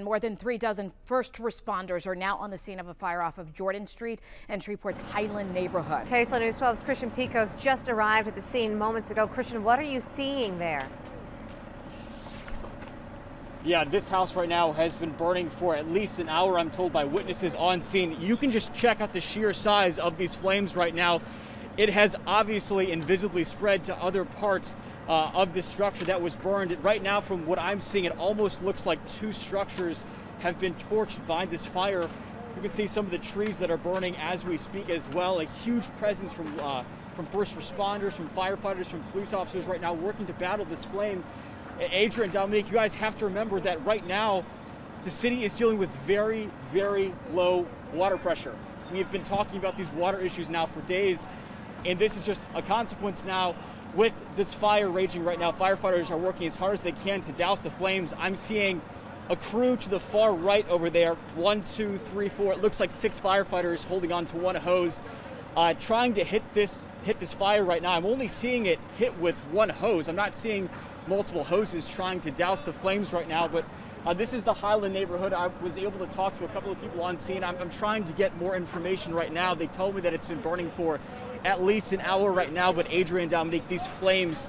More than three dozen first responders are now on the scene of a fire off of Jordan Street and Shreveport's Highland neighborhood. KSLA News 12's Christian Picos just arrived at the scene moments ago. Christian, what are you seeing there? Yeah, this house right now has been burning for at least an hour, I'm told by witnesses on scene. You can just check out the sheer size of these flames right now. It has obviously invisibly spread to other parts uh, of this structure that was burned. Right now, from what I'm seeing, it almost looks like two structures have been torched by this fire. You can see some of the trees that are burning as we speak as well. A huge presence from uh, from first responders, from firefighters, from police officers right now working to battle this flame. Adria, Dominique, you guys have to remember that right now, the city is dealing with very, very low water pressure. We have been talking about these water issues now for days. And this is just a consequence now with this fire raging right now. Firefighters are working as hard as they can to douse the flames. I'm seeing a crew to the far right over there. One, two, three, four. It looks like six firefighters holding on to one hose, uh, trying to hit this hit this fire right now. I'm only seeing it hit with one hose. I'm not seeing multiple hoses trying to douse the flames right now, but uh, this is the Highland neighborhood. I was able to talk to a couple of people on scene. I'm, I'm, trying to get more information right now. They told me that it's been burning for at least an hour right now, but Adria Dominique, these flames,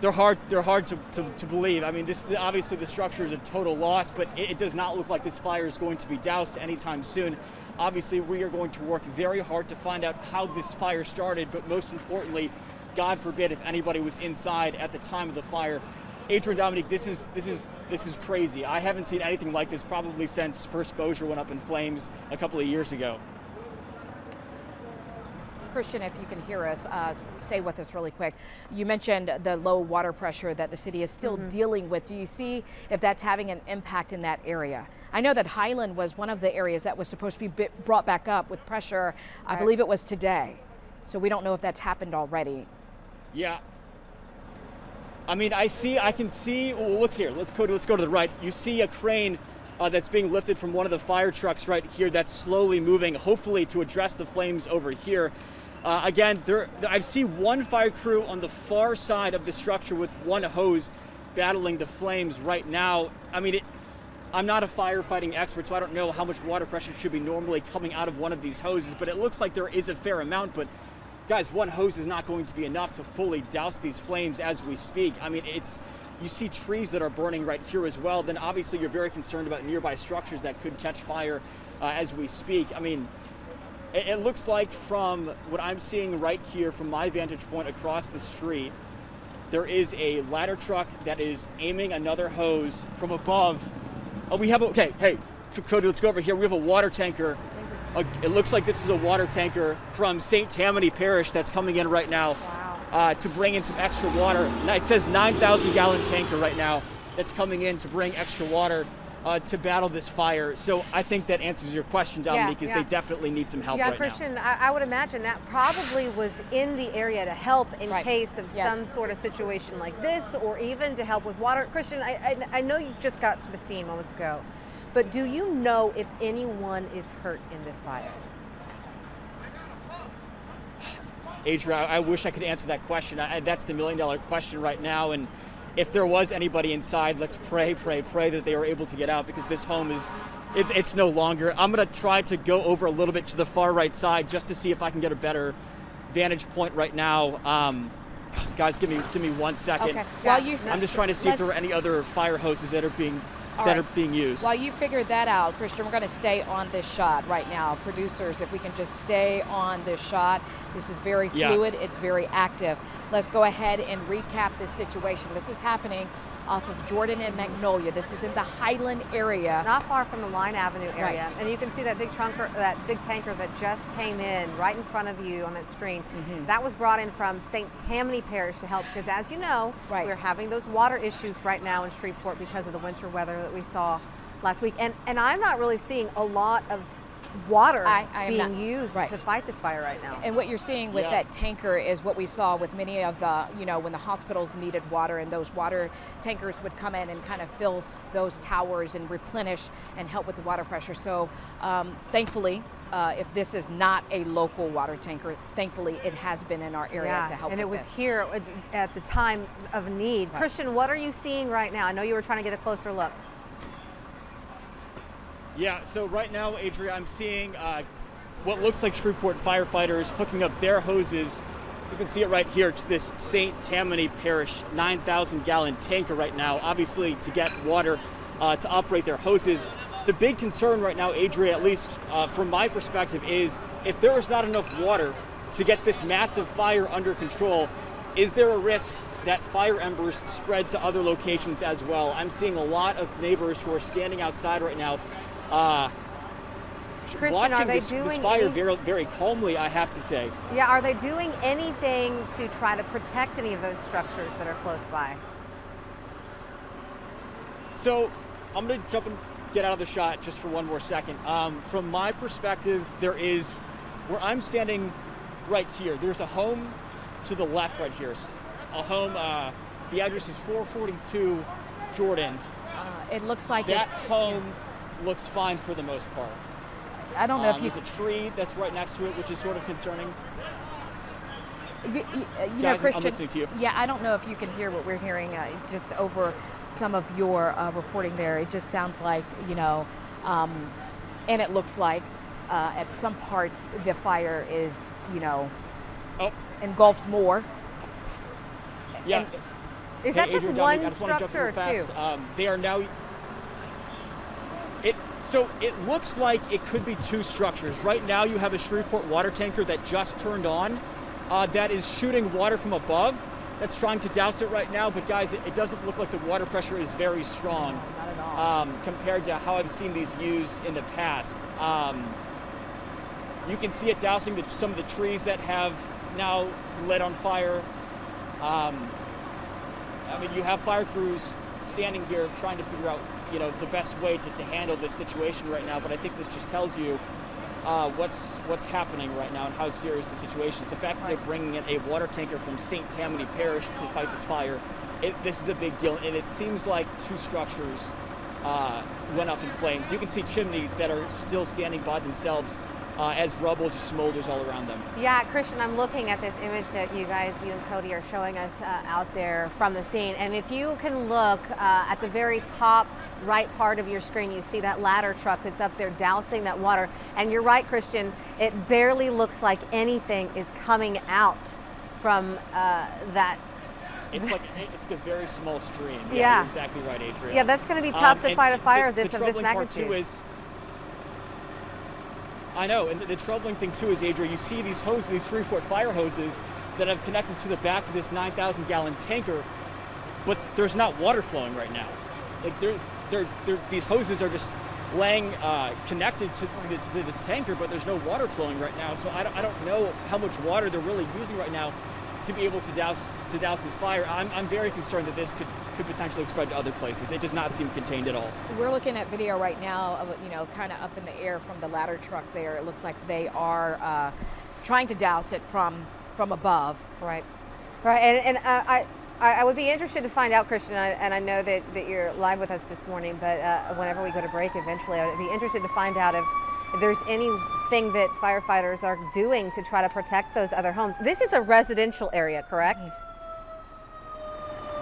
they're hard, they're hard to, to, to believe. I mean, this obviously the structure is a total loss, but it, it does not look like this fire is going to be doused anytime soon. Obviously, we are going to work very hard to find out how this fire started, but most importantly, God forbid if anybody was inside at the time of the fire. Adria Dominique, this is this is this is crazy. I haven't seen anything like this probably since First Bossier went up in flames a couple of years ago. Christian, if you can hear us, uh, stay with us really quick. You mentioned the low water pressure that the city is still mm -hmm. dealing with. Do you see if that's having an impact in that area? I know that Highland was one of the areas that was supposed to be brought back up with pressure. Right. I believe it was today. So we don't know if that's happened already. Yeah, I mean, I see, I can see, well, let's here, let's go to, let's go to the right. You see a crane uh, that's being lifted from one of the fire trucks right here that's slowly moving, hopefully to address the flames over here. Uh, again, there, I see one fire crew on the far side of the structure with one hose battling the flames right now. I mean, it, I'm not a firefighting expert, so I don't know how much water pressure should be normally coming out of one of these hoses, but it looks like there is a fair amount, but guys, one hose is not going to be enough to fully douse these flames as we speak. I mean, it's you see trees that are burning right here as well. Then obviously you're very concerned about nearby structures that could catch fire uh, as we speak. I mean, it, it looks like from what I'm seeing right here from my vantage point across the street, there is a ladder truck that is aiming another hose from above. Oh, we have a, okay, hey, Cody, let's go over here. We have a water tanker it looks like this is a water tanker from St. Tammany Parish that's coming in right now wow. uh, to bring in some extra water. It says 9,000 gallon tanker right now that's coming in to bring extra water uh, to battle this fire. So I think that answers your question, Dominique, because yeah, yeah. they definitely need some help yeah, right Christian, now. I, I would imagine that probably was in the area to help in right. case of yes. some sort of situation like this, or even to help with water. Christian, I, I, I know you just got to the scene moments ago. But do you know if anyone is hurt in this fire? Adria, I wish I could answer that question. I, that's the million dollar question right now. And if there was anybody inside, let's pray, pray, pray that they are able to get out because this home is, it, it's no longer. I'm going to try to go over a little bit to the far right side just to see if I can get a better vantage point right now. Um, guys, give me give me one second. Okay. While you, I'm just trying to see if there are any other fire hoses that are being all that right. are being used. While you figure that out, Christian, we're going to stay on this shot right now. Producers, if we can just stay on this shot. This is very fluid, yeah. it's very active. Let's go ahead and recap this situation. This is happening off of Jordan and Magnolia. This is in the Highland area. Not far from the Line Avenue area. Right. And you can see that big trunker, that big tanker that just came in right in front of you on that screen. Mm -hmm. That was brought in from St. Tammany Parish to help because as you know, right. we're having those water issues right now in Shreveport because of the winter weather that we saw last week. And and I'm not really seeing a lot of water I, I being not, used right. to fight this fire right now. And what you're seeing with yeah. that tanker is what we saw with many of the, you know, when the hospitals needed water and those water tankers would come in and kind of fill those towers and replenish and help with the water pressure. So um, thankfully, uh, if this is not a local water tanker, thankfully it has been in our area yeah, to help. And it was this. here at the time of need. Right. Christian, what are you seeing right now? I know you were trying to get a closer look. Yeah, so right now, Adria, I'm seeing uh, what looks like Shreveport firefighters hooking up their hoses. You can see it right here to this St. Tammany Parish 9,000 gallon tanker right now, obviously to get water uh, to operate their hoses. The big concern right now, Adria, at least uh, from my perspective, is if there is not enough water to get this massive fire under control, is there a risk that fire embers spread to other locations as well? I'm seeing a lot of neighbors who are standing outside right now uh, Christian, watching this, this, fire any... very, very calmly, I have to say. Yeah, are they doing anything to try to protect any of those structures that are close by? So I'm going to jump and get out of the shot just for one more second. Um, from my perspective, there is, where I'm standing right here, there's a home to the left right here. A home, uh, the address is 442 Jordan. Uh, it looks like that home looks fine for the most part. I don't know um, if you. There's a tree that's right next to it, which is sort of concerning. You, you, you Guys, know, Christian, I'm listening to you. Yeah, I don't know if you can hear what we're hearing uh, just over some of your uh, reporting there. It just sounds like, you know, um, and it looks like uh, at some parts the fire is, you know, oh. engulfed more. Yeah. And is that hey, just Adria, one I just structure want to jump or two? Um, they are now so it looks like it could be two structures. Right now, you have a Shreveport water tanker that just turned on, uh, that is shooting water from above. That's trying to douse it right now, but guys, it, it doesn't look like the water pressure is very strong um, compared to how I've seen these used in the past. Um, you can see it dousing the, some of the trees that have now lit on fire. Um, I mean, you have fire crews standing here trying to figure out you know the best way to, to handle this situation right now. But I think this just tells you uh, what's what's happening right now and how serious the situation is. The fact that they're bringing in a water tanker from St. Tammany Parish to fight this fire, it, this is a big deal, and it seems like two structures uh, went up in flames. You can see chimneys that are still standing by themselves uh, as rubble just smolders all around them. Yeah, Christian, I'm looking at this image that you guys, you and Cody, are showing us uh, out there from the scene. And if you can look uh, at the very top right part of your screen, you see that ladder truck that's up there dousing that water. And you're right, Christian, it barely looks like anything is coming out from uh, that it's like it's a very small stream. Yeah, yeah. you're exactly right, Adria. Yeah, that's going to be tough um, to fight a fire the, this the of this magnitude. Part too is I know, and the, troubling thing too is, Adria, you see these hoses, these Shreveport fire hoses that have connected to the back of this 9,000 gallon tanker, but there's not water flowing right now. Like they're, they're, they're, these hoses are just laying uh, connected to, to, the, to, this tanker, but there's no water flowing right now. So I don't, I don't know how much water they're really using right now to be able to douse to douse this fire. I'm, I'm very concerned that this could could potentially spread to other places. It does not seem contained at all. We're looking at video right now of you know kind of up in the air from the ladder truck there. It looks like they are uh, trying to douse it from from above. Right, right, and, and uh, I. I would be interested to find out, Christian, and I know that, that you're live with us this morning, but uh, whenever we go to break eventually, I would be interested to find out if if there's anything that firefighters are doing to try to protect those other homes. This is a residential area, correct?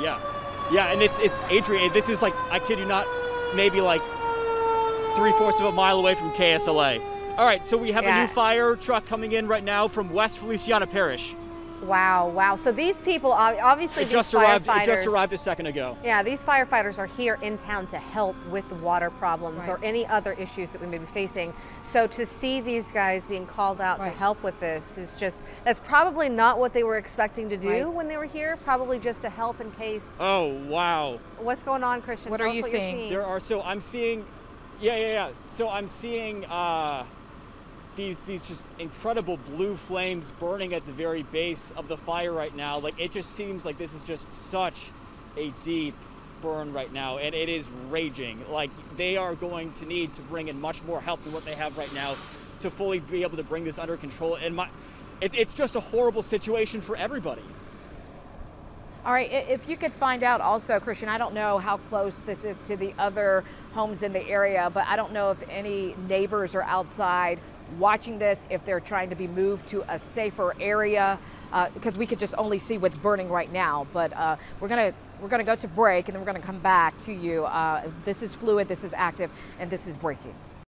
Yeah. Yeah, and it's it's Adria. This is like I kid you not, maybe like three fourths of a mile away from KSLA. All right, so we have yeah. a new fire truck coming in right now from West Feliciana Parish. Wow, wow. So these people, obviously, it just arrived. It just arrived a second ago. Yeah, these firefighters are here in town to help with water problems right. or any other issues that we may be facing. So to see these guys being called out right. to help with this is just that's probably not what they were expecting to do right. when they were here. Probably just to help in case. Oh wow. What's going on, Christian? What Tell are you what seeing? seeing? There are so I'm seeing. Yeah, yeah, yeah. So I'm seeing. Uh, these these just incredible blue flames burning at the very base of the fire right now. Like it just seems like this is just such a deep burn right now, and it is raging. Like they are going to need to bring in much more help than what they have right now to fully be able to bring this under control. And my, it, it's just a horrible situation for everybody. All right, if you could find out also, Christian, I don't know how close this is to the other homes in the area, but I don't know if any neighbors are outside watching this, if they're trying to be moved to a safer area, uh, because we could just only see what's burning right now. But uh, we're gonna we're gonna go to break, and then we're gonna come back to you. Uh, this is fluid, this is active, and this is breaking.